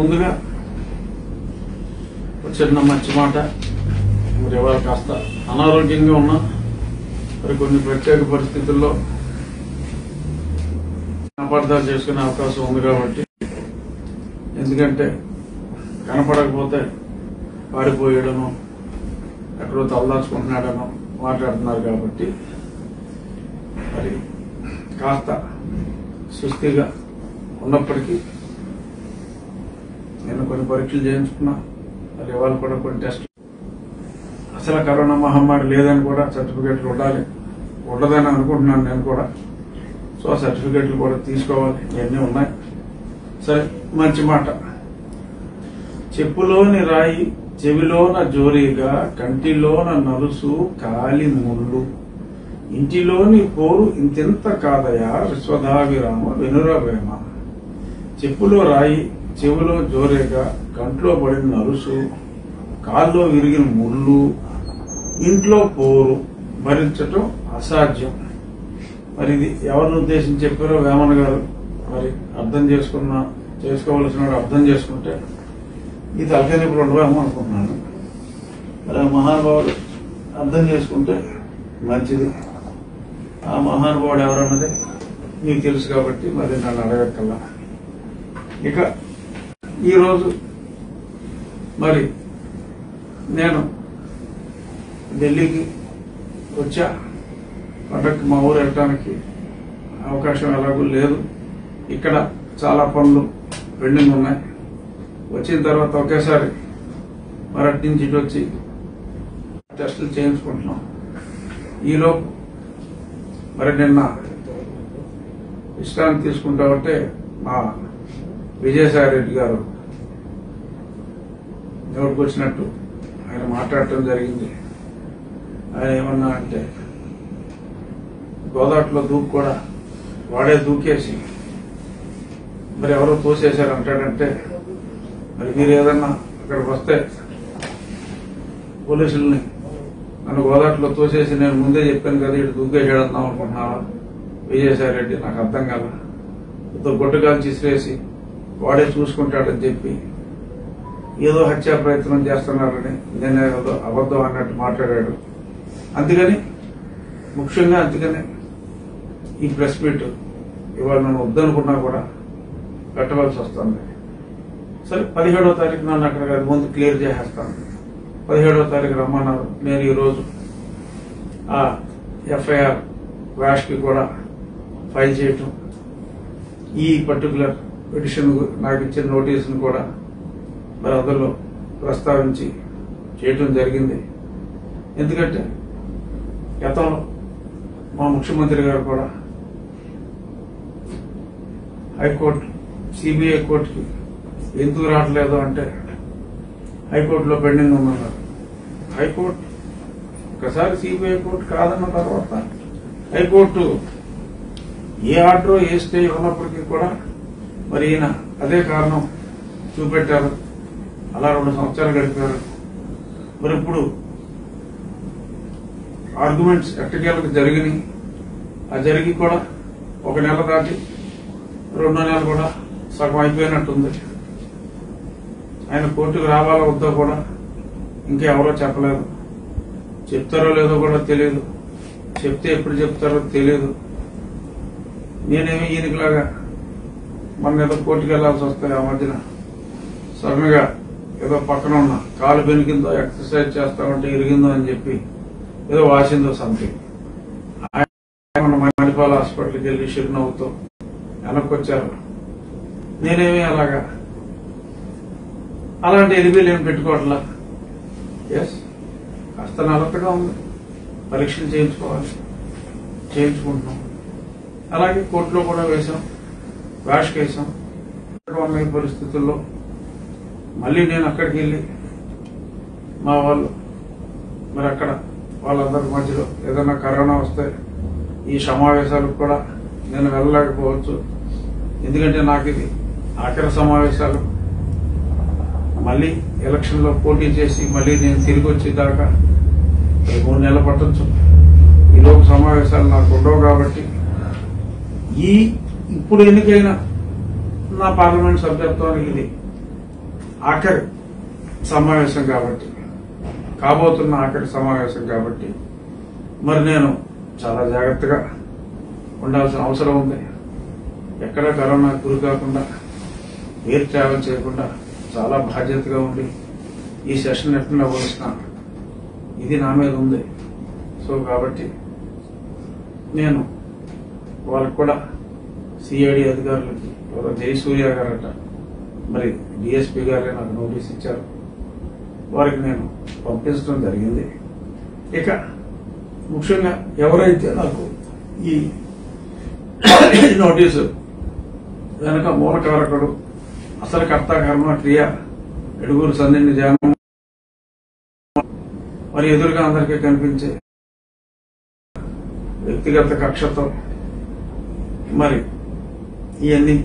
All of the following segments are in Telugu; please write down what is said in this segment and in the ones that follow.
ముందుగా ఒక చిన్న మంచి మాట. మరి ఎవరు కాస్త అనారోగ్యంగా ఉన్నా మరి కొన్ని ప్రత్యేక పరిస్థితుల్లో అపార్థాలు చేసుకునే అవకాశం ఉంది కాబట్టి ఎందుకంటే కనపడకపోతే పారిపోయాడను ఎక్కడో తలదాచుకుంటున్నాడనో మాట్లాడుతున్నారు కాబట్టి మరి కాస్త సుస్థిగా ఉన్నప్పటికీ కొన్ని పరీక్షలు చేయించుకున్నా. మరి ఇవాళ కూడా కొన్ని టెస్ట్ అసలు కరోనా మహమ్మారి లేదని కూడా సర్టిఫికేట్లు ఉండాలి. ఉండదని అనుకుంటున్నాను నేను కూడా. సో ఆ సర్టిఫికేట్లు కూడా తీసుకోవాలి. ఇవన్నీ ఉన్నాయి. సరే మంచి మాట. చెప్పులోని రాయి చెవిలోన జోరీగా కంటిలోన నలుసు కాలి ముళ్ళు. ఇంటిలోని పోరు ఇంతెంత కాదయా విశ్వధావిరామ వెనురవేమ. చెప్పులో రాయి చెవిలో జోరేక కంట్లో పడిన నలుసు కాల్లో విరిగిన ముళ్ళు ఇంట్లో పోరు భరించటం అసాధ్యం. మరి ఇది ఎవరిని ఉద్దేశించి చెప్పారో వేమన గారు? మరి అర్థం చేసుకున్న చేసుకోవలసిన అర్థం చేసుకుంటే ఈ తలకాయ ఇప్పుడు ఉండవేమో అనుకుంటున్నాను. మరి ఆ మహానుభావుడు అర్థం చేసుకుంటే మంచిది. ఆ మహానుభావుడు ఎవరన్నది మీకు తెలుసు కాబట్టి మరి నన్ను అడగక్కల్లా ఇక ఈరోజు. మరి నేను ఢిల్లీకి వచ్చా. పండగకి మా ఊరు వెళ్ళటానికి అవకాశం ఎలాగూ లేదు. ఇక్కడ చాలా పనులు పెండింగ్ ఉన్నాయి. వచ్చిన తర్వాత ఒకేసారి మరటి నుంచి ఇటు వచ్చి టెస్టులు చేయించుకుంటున్నాం. ఈలోపు మరి నిన్న విశ్రాంతి తీసుకుంటామంటే మా విజయసాయి రెడ్డి గారు ఎవరికి వచ్చినట్టు ఆయన మాట్లాడటం జరిగింది. ఆయన ఏమన్నా అంటే గోదాట్లో దూకు కూడా వాడే దూకేసి మరి ఎవరో తోసేశారు అంటాడంటే మరి మీరు ఏదన్నా అక్కడికి వస్తే పోలీసుల్ని నన్ను గోదాట్లో తోసేసి నేను ముందే చెప్పాను కదా ఇటు దూకేసాడు అనుకుంటున్నావా విజయసాయి రెడ్డి నాకు అర్థం కదా ఇద్దరు గొడ్డగాలు చిసిరేసి వాడే చూసుకుంటాడని చెప్పి ఏదో హత్యా ప్రయత్నం చేస్తున్నారని నేను ఏదో అబద్ధం అన్నట్టు మాట్లాడాడు. అందుకని ముఖ్యంగా అందుకని ఈ ప్రెస్ మీట్ ఇవాళ నన్ను వద్దనుకున్నా కూడా పెట్టవలసి వస్తుంది. సరే పదిహేడో తారీఖు నన్ను అక్కడ ముందు క్లియర్ చేసేస్తాను. పదిహేడో తారీఖు రమ్మన్నారు. నేను ఈరోజు ఆ ఎఫ్ఐఆర్ వ్యాష్కి కూడా ఫైల్ చేయటం. ఈ పర్టికులర్ పిటిషన్ నాకు ఇచ్చిన నోటీసును కూడా మరి అందులో ప్రస్తావించి చేయటం జరిగింది. ఎందుకంటే గతంలో మా ముఖ్యమంత్రి గారు కూడా హైకోర్టు సిబిఐ కోర్టుకి ఎందుకు రావట్లేదు అంటే హైకోర్టులో పెండింగ్ ఉందన్నారు. హైకోర్టు ఒకసారి సిబిఐ కోర్టు కాదన్న తర్వాత హైకోర్టు ఏ ఆర్డర్ ఏ స్టే ఉన్నప్పటికీ కూడా మరి ఈయన అదే కారణం చూపెట్టారు. అలా రెండు సంవత్సరాలు గడిపారు. మరి ఇప్పుడు ఆర్గ్యుమెంట్స్ ఎట్టకేలకు జరిగినాయి. ఆ జరిగి కూడా ఒక నెల దాటి రెండో నెల కూడా సగం అయిపోయినట్టుంది. ఆయన కోర్టుకు రావాలా వద్దో కూడా ఇంకెవరో చెప్పలేదు. చెప్తారో లేదో కూడా తెలియదు చెప్తే ఎప్పుడు చెప్తారో తెలియదు నేనేమి ఈయనకిలాగా మన ఏదో కోర్టుకు వెళ్ళాల్సి వస్తాయి ఆ మధ్యన సడన్గా ఏదో పక్కన ఉన్న కాలు పెనికిందో ఎక్సర్సైజ్ చేస్తా ఉంటే ఇరిగిందో అని చెప్పి ఏదో వాసిందో సంథింగ్. మన మణిపాల్ హాస్పిటల్కి వెళ్ళి చిరునవ్వుతో వెనక్కి వచ్చారు నేనేమి అలాగా అలాంటి ఎలిబీలు ఏమి పెట్టుకోవట్లా? ఎస్ కాస్త నలతగా ఉంది. పరీక్షలు చేయించుకోవాలి. చేయించుకుంటున్నాం. అలాగే కోర్టులో కూడా వేశాం. వ్యాష్కి వేసాం ఉన్న పరిస్థితుల్లో మళ్ళీ నేను అక్కడికి వెళ్ళి మా వాళ్ళు మరి అక్కడ వాళ్ళందరి మధ్యలో ఏదైనా కరోనా వస్తే ఈ సమావేశాలకు కూడా నేను వెళ్ళలేకపోవచ్చు. ఎందుకంటే నాకు ఇది ఆఖరి సమావేశాలు. మళ్ళీ ఎలక్షన్లో పోటీ చేసి మళ్ళీ నేను తిరిగి వచ్చేదాకా మూడు నెలలు పట్టొచ్చు. ఈలోపు సమావేశాలు నాకు ఉండవు కాబట్టి ఈ ఇప్పుడు ఎన్నికైన నా పార్లమెంట్ సభ్యత్వానికి ఇది ఆఖరి సమావేశం కాబట్టి కాబోతున్న ఆఖరి సమావేశం కాబట్టి మరి నేను చాలా జాగ్రత్తగా ఉండాల్సిన అవసరం ఉంది. ఎక్కడ కరోనా గురి కాకుండా ఎయిర్ ట్రావెల్ చేయకుండా చాలా బాధ్యతగా ఉండి ఈ సెషన్ ఎట్లా అవ్వాల్సిన ఇది నా మీద ఉంది. సో కాబట్టి నేను వాళ్ళకు కూడా సిఐడి అధికారులకి ఎవరో జయసూర్య గారట. మరి డిఎస్పీ గారే నాకు నోటీస్ ఇచ్చారు. వారికి నేను పంపించడం జరిగింది. ఇక ముఖ్యంగా ఎవరైతే నాకు ఈ నోటీసు వెనక మూలకారకుడు అసలు కర్త కర్మ క్రియ ఎడుగురు సంధిని ధ్యానం మరి ఎదురుగా అందరికీ కనిపించే వ్యక్తిగత కక్షతో మరి ఇవన్నీ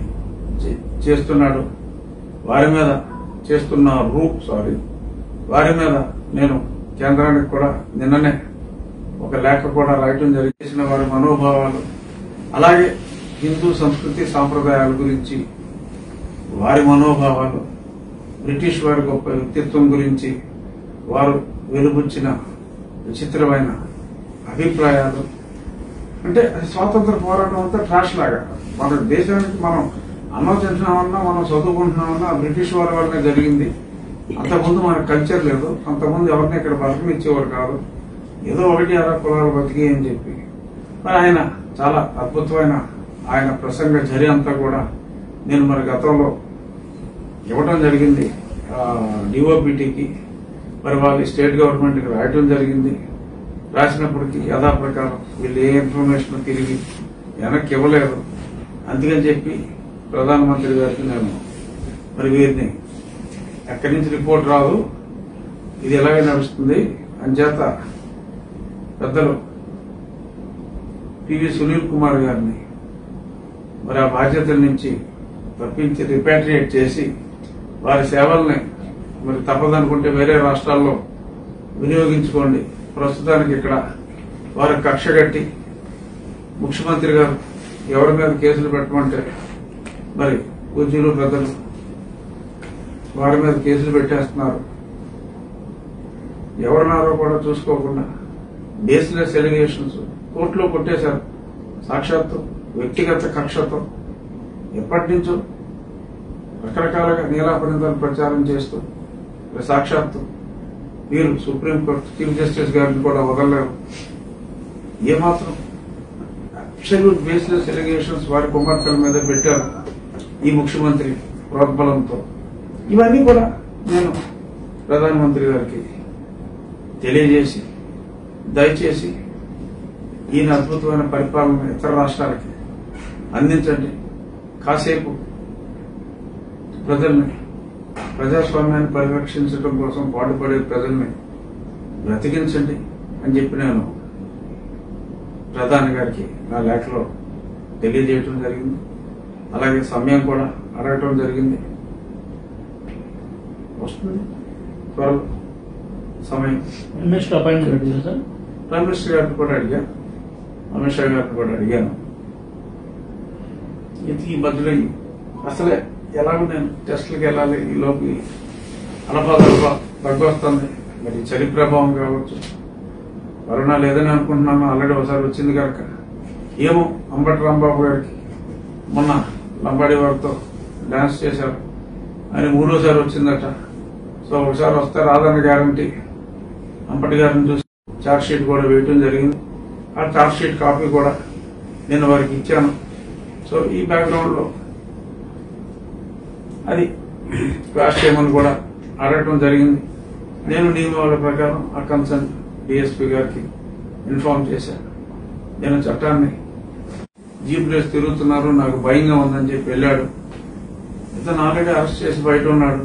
చే- చేస్తున్నాడు. వారి మీద చేస్తున్నారు సారీ వారి మీద నేను కేంద్రానికి కూడా నిన్ననే ఒక లేఖ కూడా రాయటం జరిగేసిన వారి మనోభావాలు అలాగే హిందూ సంస్కృతి సాంప్రదాయాల గురించి వారి మనోభావాలు బ్రిటిష్ వారి గొప్ప వ్యక్తిత్వం గురించి వారు వెలుబుచ్చిన విచిత్రమైన అభిప్రాయాలు అంటే అది స్వాతంత్ర పోరాటం అంతా ట్రాష్ లాగా. మన దేశానికి మనం అన్నం తింటున్నామన్నా మనం చదువుకుంటున్నామన్నా బ్రిటిష్ వారి వల్లనే జరిగింది. అంతకుముందు మన కల్చర్ లేదు. అంతకుముందు ఎవరిని ఇక్కడ బతకనిచ్చేవారు కాదు. ఏదో ఒకటి అలా కులాలు బతికి అని చెప్పి. మరి ఆయన చాలా అద్భుతమైన ఆయన ప్రసంగ చర్య అంతా కూడా నేను మరి గతంలో ఇవ్వడం జరిగింది. డిఓపిటీకి మరి వాళ్ళు స్టేట్ గవర్నమెంట్కి రాయటం జరిగింది. రాసినప్పటికీ యథాప్రకారం వీళ్ళు ఏ ఇన్ఫర్మేషన్ తిరిగి వెనక్కి ఇవ్వలేదు అందుకని చెప్పి ప్రధానమంత్రి గారికి నేను మరి వీరిని ఎక్కడి నుంచి రిపోర్ట్ రాదు ఇది ఎలాగే నడుస్తుంది అంచేత పెద్దలు పివి సునీల్ కుమార్ గారిని మరి ఆ బాధ్యతల నుంచి తప్పించి రిపాట్రియేట్ చేసి వారి సేవల్ని మరి తప్పదనుకుంటే వేరే రాష్ట్రాల్లో వినియోగించుకోండి. ప్రస్తుతానికి ఇక్కడ వారికి కక్ష కట్టి ముఖ్యమంత్రి గారు ఎవరి మీద కేసులు పెట్టమంటే మరి పూజ్యులు పెద్దలు వారి మీద కేసులు పెట్టేస్తున్నారు. ఎవరున్నారో కూడా చూసుకోకుండా బేస్లెస్ ఎలిగేషన్స్ కోర్టులో కొట్టేశారు. సాక్షాత్తు వ్యక్తిగత కక్షతో ఎప్పటి నుంచో రకరకాలుగా నీలాపనిందలు ప్రచారం చేస్తూ సాక్షాత్తు మీరు సుప్రీంకోర్టు చీఫ్ జస్టిస్ గారిని కూడా వదలలేరు ఏమాత్రం అబ్సల్యూట్ బేస్లెస్ ఎలిగేషన్స్ వారి కుమార్తెల మీద పెట్టారు ఈ ముఖ్యమంత్రి ప్రోద్బలంతో. ఇవన్నీ కూడా నేను ప్రధానమంత్రి గారికి తెలియజేసి దయచేసి ఈయన అద్భుతమైన పరిపాలన ఇతర రాష్ట్రాలకి అందించండి. కాసేపు ప్రజల్ని ప్రజాస్వామ్యాన్ని పరిరక్షించడం కోసం పాటుపడే ప్రజల్ని బ్రతికించండి అని చెప్పి నేను ప్రధాని గారికి నా లేఖలో తెలియజేయటం జరిగింది. అలాగే సమయం కూడా అడగటం జరిగింది. వస్తుంది. త్వరలో సమయం. Appointment sir? ప్రైమ్ మినిస్టర్ గారిని కూడా అడిగాను. అమిత్ షా గారిని కూడా అడిగాను. ఇది ఈ మధ్యలో అసలే ఎలాగో నేను టెస్టులకు వెళ్ళాలి ఈ లోపు అలపాదలపా దగ్గొస్తుంది మరి చలి ప్రభావం కావచ్చు. కరోనా లేదని అనుకుంటున్నాను ఆల్రెడీ ఒకసారి వచ్చింది కనుక. ఏమో అంబటి రాంబాబు గారికి మొన్న లంబాడి వారితో డాన్స్ చేశారు. ఆయన మూడోసారి వచ్చిందట. సో ఒకసారి వస్తే రాదన్న గ్యారంటీ అంబటి గారిని చూసి చార్జ్ షీట్ కూడా వేయటం జరిగింది. ఆ చార్జ్ షీట్ కాపీ కూడా నేను వారికి ఇచ్చాను. సో ఈ బ్యాక్గ్రౌండ్లో అది క్లాస్ చేయమని కూడా అడగటం జరిగింది. నేను నియమావళి ప్రకారం ఆ కన్సర్న్ డిఎస్పీ గారికి ఇన్ఫార్మ్ చేశాను. నేను చట్టాన్ని జీప్ రేస్ తిరుగుతున్నారు నాకు భయంగా ఉందని చెప్పి వెళ్ళాడు. ఇతను ఆల్రెడీ అరెస్ట్ చేసి బయట ఉన్నాడు.